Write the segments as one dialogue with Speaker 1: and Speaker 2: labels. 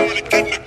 Speaker 1: wanna get me.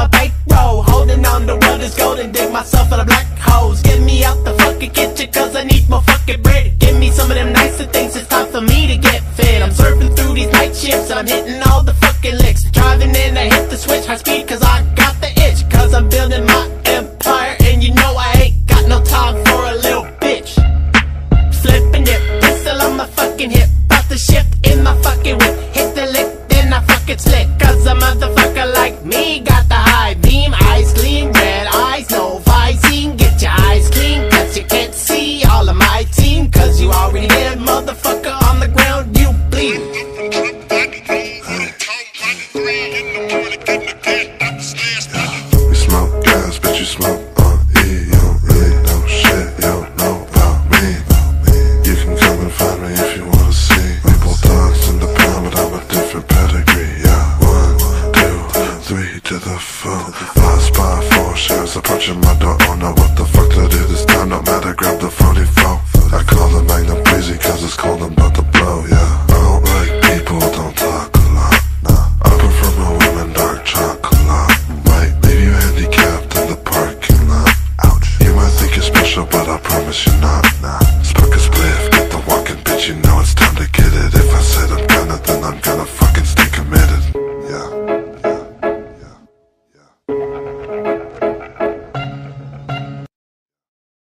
Speaker 1: my bankroll. Holding on The world is golden, dig myself out of black holes. Get me out the fucking kitchen, cause I need more fucking bread. Give me some of them nicer things, it's time for me to get fed. I'm surfing through these night shifts, and I'm hitting all the fucking licks. Driving in, I hit the switch, high speed, cause I got the itch. Cause I'm building my empire, and you know I ain't got no time for a little bitch. Flipping it, pistol on my fucking hip. About to shift in my fucking whip. Hit the lick, then I fucking slick, cause I'm mother
Speaker 2: three to the four. I spy four shares approaching my door. Oh no, what the fuck to I do this time? Not mad, I grabbed the 44 I call the magnum breezy cause it's cold, I'm about to blow, yeah. I don't like people, don't talk a lot nah. I prefer my women dark chocolate. Might leave you handicapped in the parking lot. Ouch. You might think you're special, but I promise you're not.